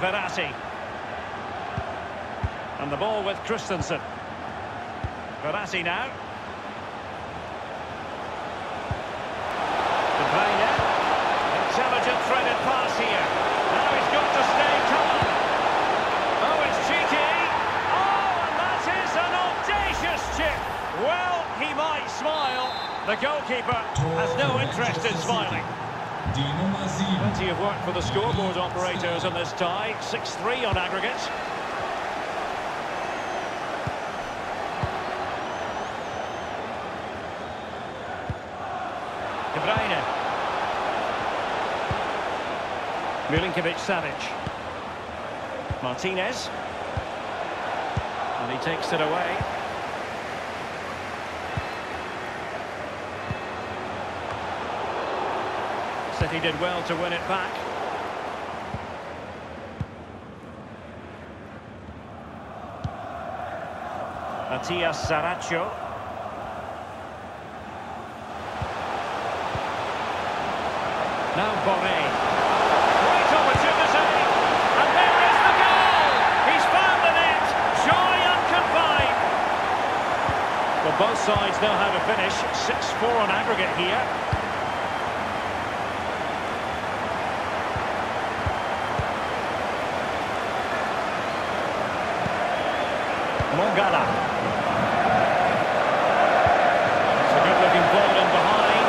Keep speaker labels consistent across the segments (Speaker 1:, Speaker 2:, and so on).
Speaker 1: Verratti. And the ball with Christensen. Verratti now. De Bruyne. Intelligent threaded pass here. Now he's got to stay calm. Oh, it's cheeky. Oh, and that is an audacious chip. Well, he might smile. The goalkeeper has no interest in smiling. Plenty of work for the scoreboard operators in this tie. 6-3 on aggregate. De Bruyne. Milinkovic-Savic. Martinez. And he takes it away. City did well to win it back. Matias Saraccio. Now Borré. Great opportunity. And there is the goal. He's found the net. Joy unconfined. Both sides know how to finish. 6-4 on aggregate here. Mangala. It's a good-looking ball in behind.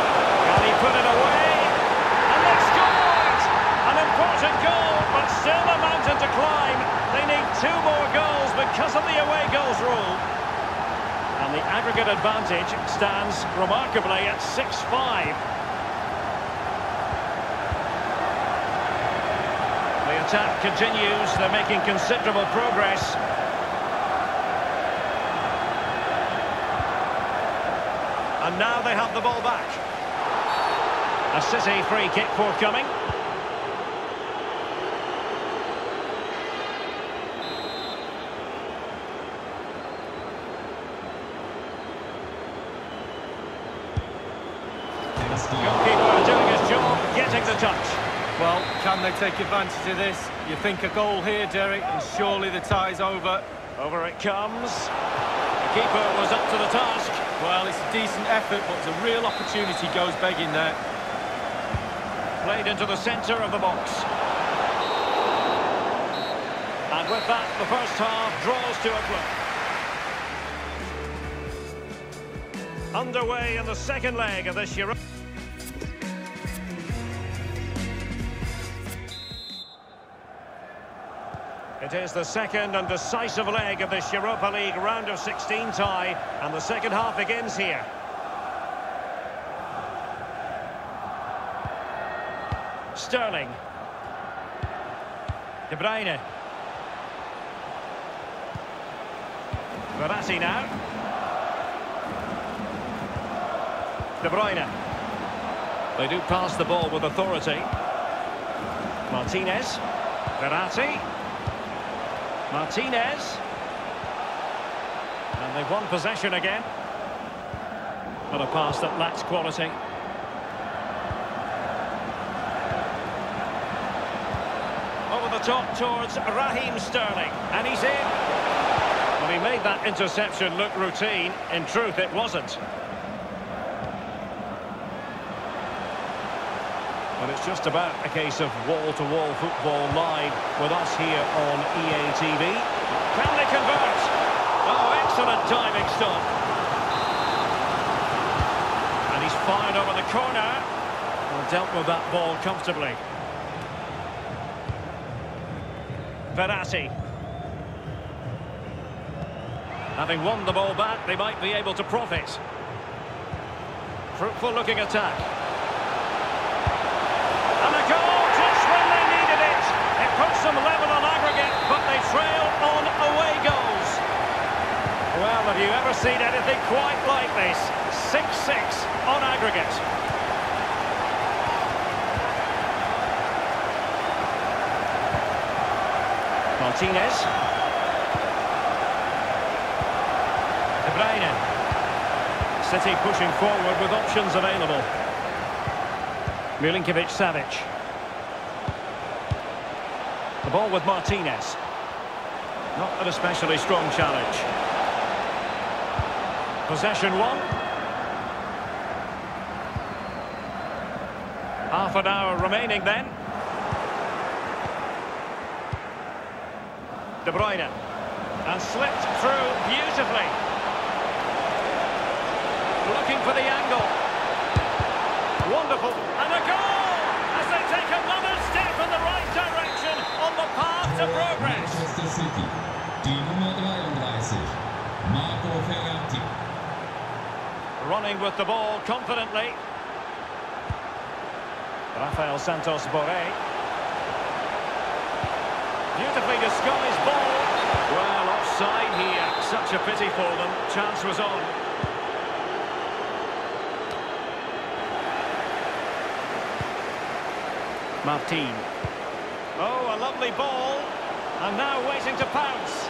Speaker 1: Can he put it away? And they scored! An important goal, but still a mountain to climb. They need two more goals because of the away goals rule. And the aggregate advantage stands remarkably at 6-5. The attack continues. They're making considerable progress. And now they have the ball back. A City free kick forthcoming. Goalkeeper doing his job, getting the touch.
Speaker 2: Well, can they take advantage of this? You think a goal here, Derek, and surely the tie's over.
Speaker 1: Over it comes. The keeper was up to the task.
Speaker 2: Well, it's a decent effort, but a real opportunity goes begging there.
Speaker 1: Played into the centre of the box. And with that, the first half draws to a close. Underway in the second leg of this Euro... It is the second and decisive leg of this Europa League round of 16 tie, and the second half begins here. Sterling. De Bruyne. Verratti now. De Bruyne. They do pass the ball with authority. Martinez. Verratti. Martinez. And they've won possession again. But a pass that lacks quality. Over the top towards Raheem Sterling. And he's in. Well, he made that interception look routine. In truth, it wasn't. But it's just about a case of wall-to-wall -wall football live with us here on EA TV. Can they convert? Oh, excellent diving stop. And he's fired over the corner. Well, dealt with that ball comfortably. Verratti. Having won the ball back, they might be able to profit. Fruitful looking attack. And a goal just when they needed it. Them level on aggregate, but they trail on away goals. Well, have you ever seen anything quite like this? 6-6 on aggregate. Martinez. De Bruyne. City pushing forward with options available. Milinkovic-Savic. The ball with Martinez. Not an especially strong challenge. Possession one. Half an hour remaining then. De Bruyne. And slipped through beautifully. Looking for the angle. Wonderful. And to progress.
Speaker 3: Manchester City. Die Nummer 33. Marco Verratti.
Speaker 1: Running with the ball confidently. Rafael Santos Borré. Beautifully disguised ball. Well, offside here. Such a pity for them. Chance was on. Martin. Oh, a lovely ball. And now waiting to pounce.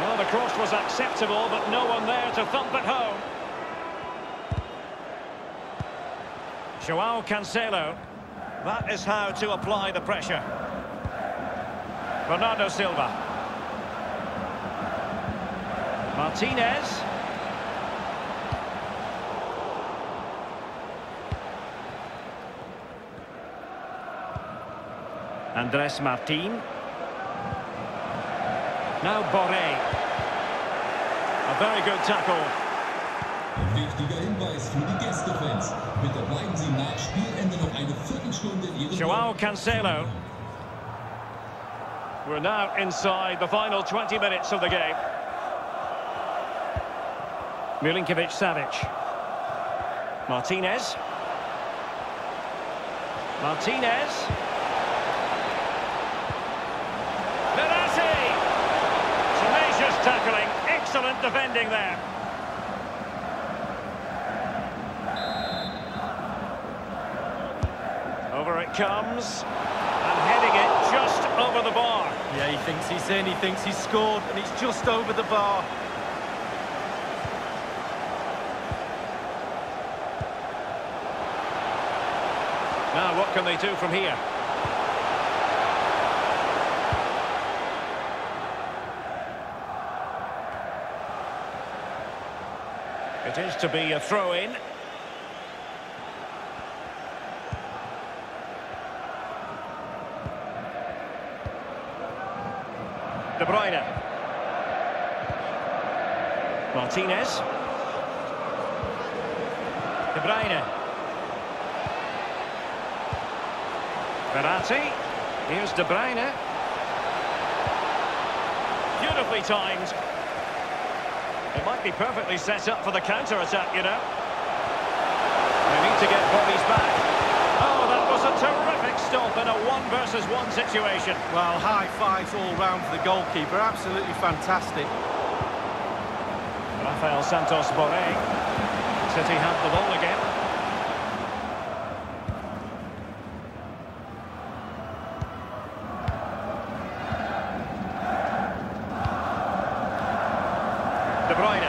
Speaker 1: Well, the cross was acceptable, but no one there to thump it home. Joao Cancelo. That is how to apply the pressure. Bernardo Silva. Martinez. Andres Martin. Now Borré. A very good tackle.
Speaker 3: Wichtiger Hinweis für die Gästefans. Bitte bleiben Sie nach Spielende noch eine Viertelstunde in Ihren
Speaker 1: Joao Cancelo. We're now inside the final 20 minutes of the game. Milinkovic Savic. Martinez. Martinez. Excellent defending there. Over it comes. And heading it just over the bar.
Speaker 2: Yeah, he thinks he's in, he thinks he's scored, and it's just over the bar.
Speaker 1: Now, what can they do from here? It is to be a throw-in. De Bruyne. Martinez. De Bruyne. Verratti. Here's De Bruyne. Beautifully timed. Might be perfectly set up for the counter-attack, you know. They need to get bodies back. Oh, that was a terrific stop in a one versus one situation.
Speaker 2: Well, high fives all round for the goalkeeper. Absolutely fantastic.
Speaker 1: Rafael Santos Borré. City have the ball again. Bruyne.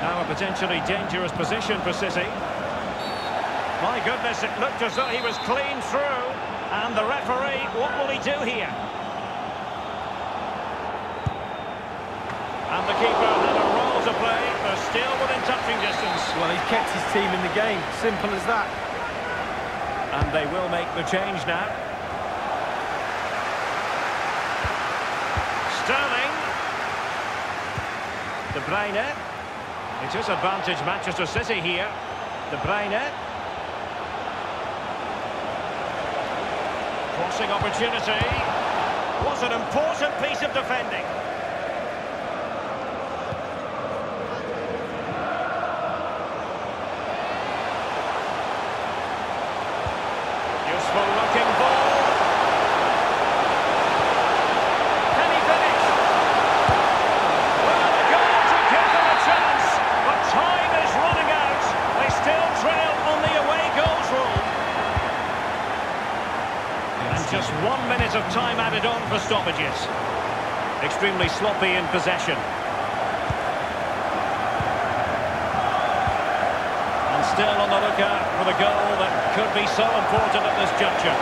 Speaker 1: Now a potentially dangerous position for City. My goodness, it looked as though he was clean through. And the referee, what will he do here? And the keeper had a role to play. They're still within touching distance.
Speaker 2: Well, he's kept his team in the game. Simple as that.
Speaker 1: And they will make the change now. Sterling. De Bruyne. It is advantage Manchester City here. De Bruyne. Crossing opportunity. Was an important piece of defending. Useful looking ball. Can he finish? Well, a goal to give them a chance, but time is running out. They still trail on the away goals rule. And just one minute of time added on for stoppages. Extremely sloppy in possession. And still on the lookout for the goal that could be so important at this juncture.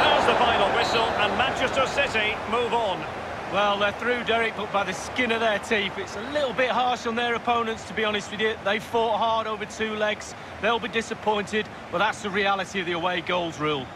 Speaker 1: There's the final whistle, and Manchester City move on.
Speaker 2: Well, they're through, Derek, but by the skin of their teeth. It's a little bit harsh on their opponents, to be honest with you. They fought hard over two legs. They'll be disappointed, but that's the reality of the away goals rule.